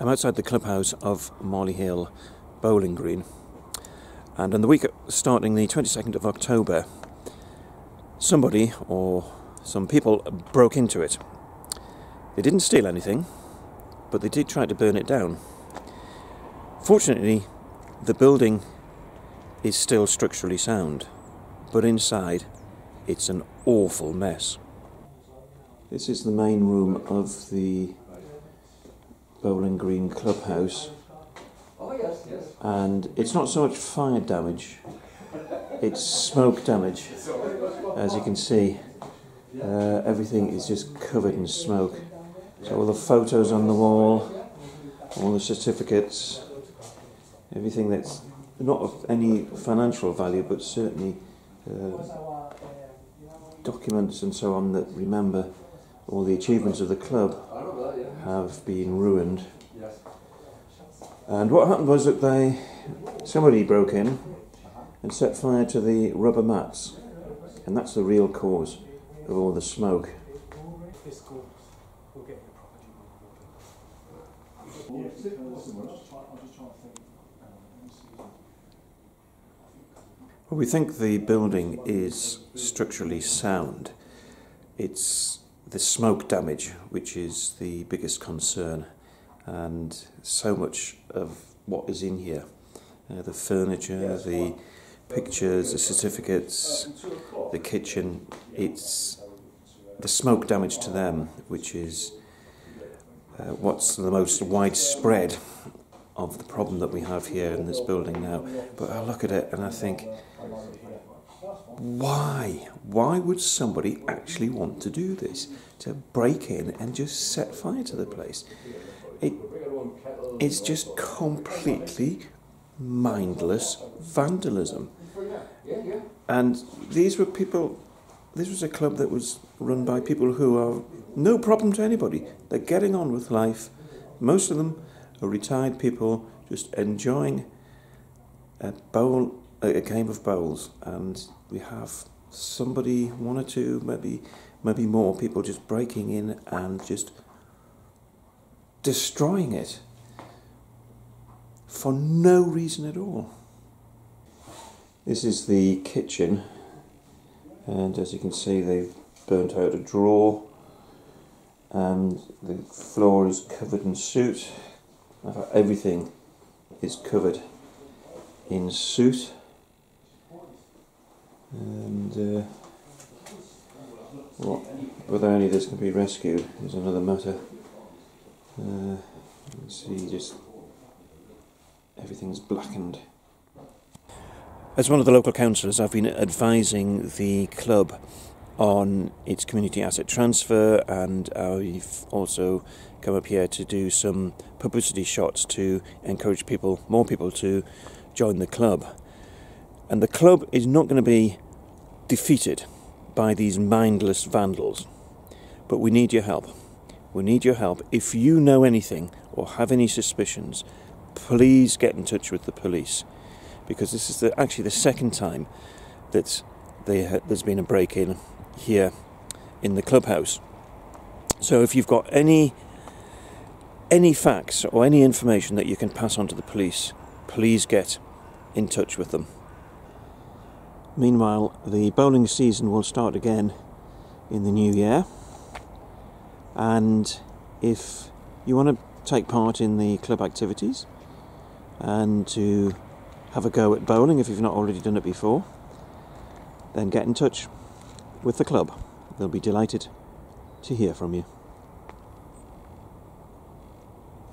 I'm outside the clubhouse of Marley Hill Bowling Green, and on the week starting the 22nd of October, somebody or some people broke into it. They didn't steal anything, but they did try to burn it down. Fortunately, the building is still structurally sound, but inside it's an awful mess. This is the main room of the Bowling Green Clubhouse. And it's not so much fire damage, it's smoke damage. As you can see, uh, everything is just covered in smoke. So, all the photos on the wall, all the certificates, everything that's not of any financial value, but certainly uh, documents and so on that remember all the achievements of the club have been ruined. And what happened was that they, somebody broke in and set fire to the rubber mats, and that's the real cause of all the smoke. Well, we think the building is structurally sound. It's the smoke damage, which is the biggest concern, and so much of what is in here. Uh, the furniture, the pictures, the certificates, the kitchen it's the smoke damage to them, which is uh, what's the most widespread of the problem that we have here in this building now. But I look at it and I think, why? Why would somebody actually want to do this? To break in and just set fire to the place? It, it's just completely mindless vandalism. And these were people, this was a club that was run by people who are no problem to anybody. They're getting on with life. Most of them are retired people just enjoying a bowl, a game of bowls, and we have somebody, one or two, maybe maybe more people just breaking in and just destroying it for no reason at all. This is the kitchen, and as you can see, they've burnt out a drawer, and the floor is covered in soot. Everything is covered in soot and uh, whether any of this can be rescued is another matter. Uh, see, just everything's blackened. As one of the local councillors, I've been advising the club on its community asset transfer, and I've also come up here to do some publicity shots to encourage people, more people, to join the club. And the club is not going to be defeated by these mindless vandals. But we need your help. We need your help. If you know anything or have any suspicions, please get in touch with the police because this is the, actually the second time that ha- there's been a break in here in the clubhouse. So if you've got any any facts or any information that you can pass on to the police, please get in touch with them. Meanwhile, the bowling season will start again in the new year, and if you want to take part in the club activities and to have a go at bowling if you've not already done it before, then get in touch with the club. They'll be delighted to hear from you.